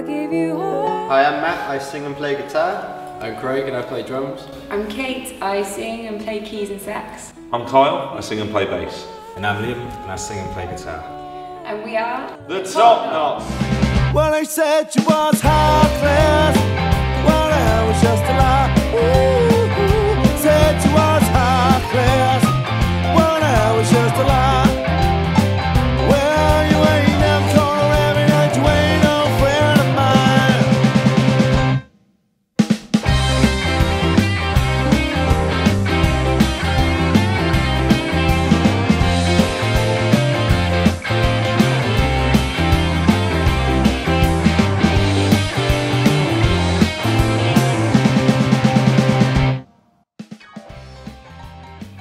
Hi, I'm Matt. I sing and play guitar. I'm Craig and I play drums. I'm Kate. I sing and play keys and sax. I'm Kyle. I sing and play bass. And I'm Liam and I sing and play guitar. And we are The Top Knots. Well, they said you was high class. Well, that was just a lie.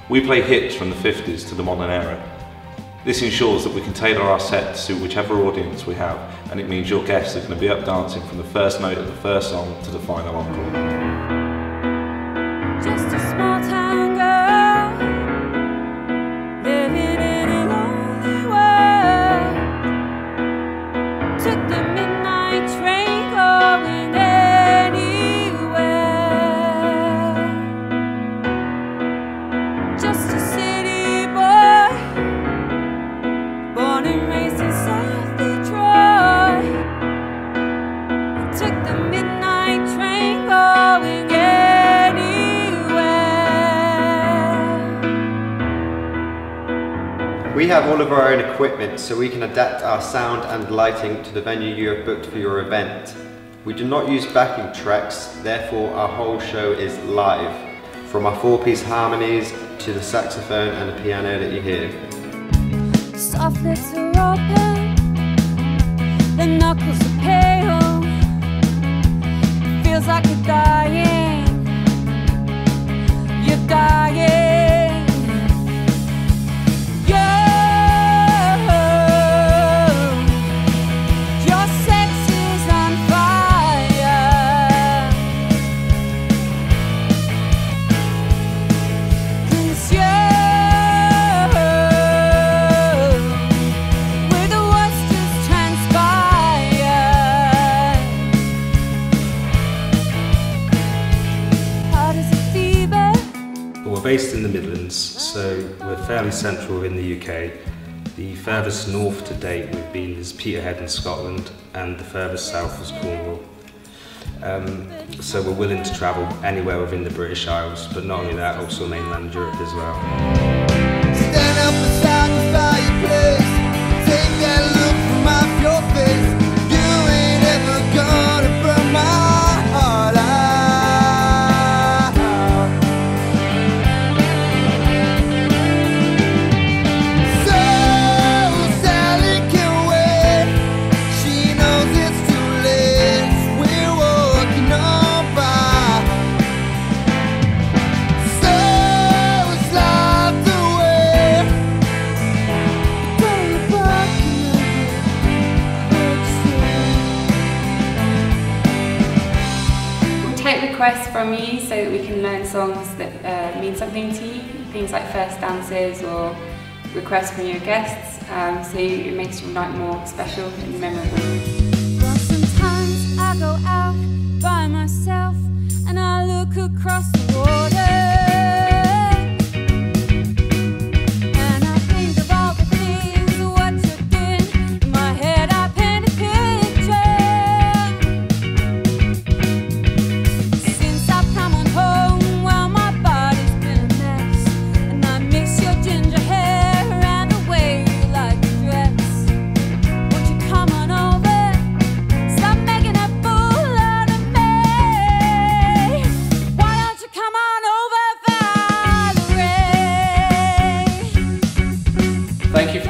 We play hits from the 50s to the modern era. This ensures that we can tailor our set to suit whichever audience we have, and it means your guests are going to be up dancing from the first note of the first song to the final encore. We have all of our own equipment, so we can adapt our sound and lighting to the venue you have booked for your event. We do not use backing tracks, therefore our whole show is live, from our four-piece harmonies to the saxophone and the piano that you hear. Soft lips are open, the knuckles based in the Midlands, so we're fairly central in the UK. The furthest north to date we've been is Peterhead in Scotland, and the furthest south was Cornwall. Um, so we're willing to travel anywhere within the British Isles, but not only that, also mainland Europe as well. Requests from you so that we can learn songs that uh, mean something to you, things like first dances or requests from your guests, um, so it makes your night more special and memorable. Well,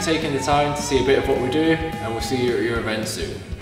taking the time to see a bit of what we do and we'll see you at your event soon.